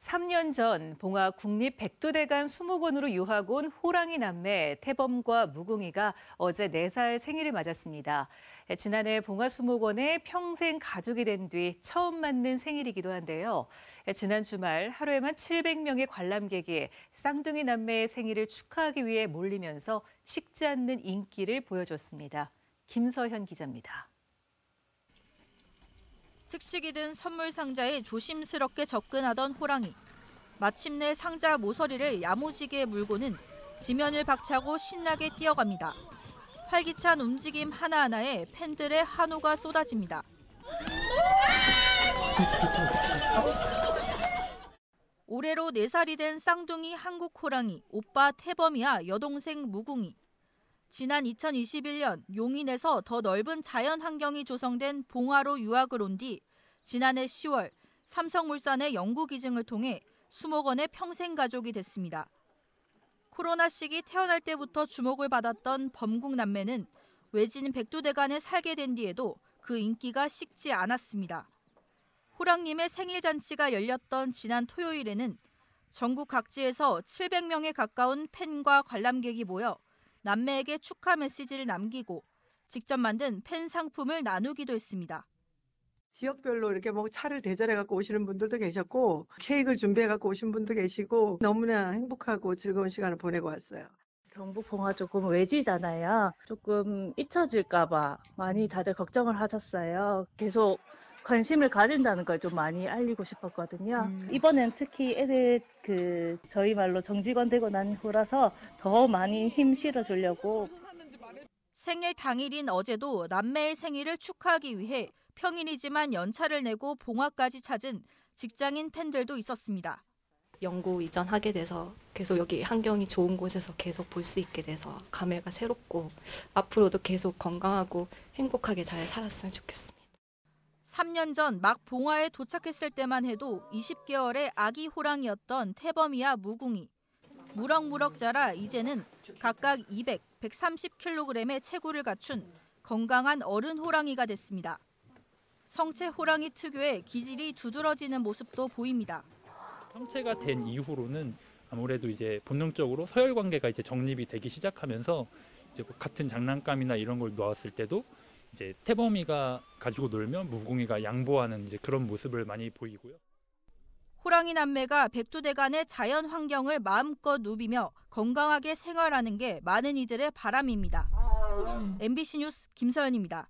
3년 전 봉화 국립 백두대간 수목원으로 유학 온 호랑이 남매 태범과 무궁이가 어제 4살 생일을 맞았습니다. 지난해 봉화 수목원에 평생 가족이 된 뒤 처음 맞는 생일이기도 한데요. 지난 주말 하루에만 700명의 관람객이 쌍둥이 남매의 생일을 축하하기 위해 몰리면서 식지 않는 인기를 보여줬습니다. 김서현 기자입니다. 특식이 든 선물 상자에 조심스럽게 접근하던 호랑이. 마침내 상자 모서리를 야무지게 물고는 지면을 박차고 신나게 뛰어갑니다. 활기찬 움직임 하나하나에 팬들의 한호가 쏟아집니다. 올해로 4살이 된 쌍둥이 한국 호랑이, 오빠 태범이와 여동생 무궁이. 지난 2021년 용인에서 더 넓은 자연 환경이 조성된 봉화로 유학을 온 뒤 지난해 10월 삼성물산의 연구 기증을 통해 수목원의 평생 가족이 됐습니다. 코로나 시기 태어날 때부터 주목을 받았던 범국 남매는 외진 백두대간에 살게 된 뒤에도 그 인기가 식지 않았습니다. 호랑님의 생일 잔치가 열렸던 지난 토요일에는 전국 각지에서 700명에 가까운 팬과 관람객이 모여 남매에게 축하 메시지를 남기고 직접 만든 팬 상품을 나누기도 했습니다. 지역별로 이렇게 뭐 차를 대절해 갖고 오시는 분들도 계셨고 케이크를 준비해 갖고 오신 분도 계시고 너무나 행복하고 즐거운 시간을 보내고 왔어요. 경북 봉화 조금 외지잖아요. 조금 잊혀질까봐 많이 다들 걱정을 하셨어요. 계속 관심을 가진다는 걸 좀 많이 알리고 싶었거든요. 음. 이번엔 특히 애들 그 저희 말로 정직원 되고 난 후라서 더 많이 힘 실어 주려고 생일 당일인 어제도 남매의 생일을 축하하기 위해 평일이지만 연차를 내고 봉화까지 찾은 직장인 팬들도 있었습니다. 연구 이전하게 돼서 계속 여기 환경이 좋은 곳에서 계속 볼 수 있게 돼서 감회가 새롭고 앞으로도 계속 건강하고 행복하게 잘 살았으면 좋겠습니다. 3년 전 막 봉화에 도착했을 때만 해도 20개월의 아기 호랑이였던 태범이와 무궁이. 무럭무럭 자라 이제는 각각 200, 130kg의 체구를 갖춘 건강한 어른 호랑이가 됐습니다. 성체 호랑이 특유의 기질이 두드러지는 모습도 보입니다. 성체가 된 이후로는 아무래도 이제 본능적으로 서열 관계가 이제 정립이 되기 시작하면서 이제 뭐 같은 장난감이나 이런 걸 놓았을 때도 이제 태범이가 가지고 놀면 무궁이가 양보하는 이제 그런 모습을 많이 보이고요. 호랑이 남매가 백두대간의 자연 환경을 마음껏 누비며 건강하게 생활하는 게 많은 이들의 바람입니다. MBC 뉴스 김서연입니다.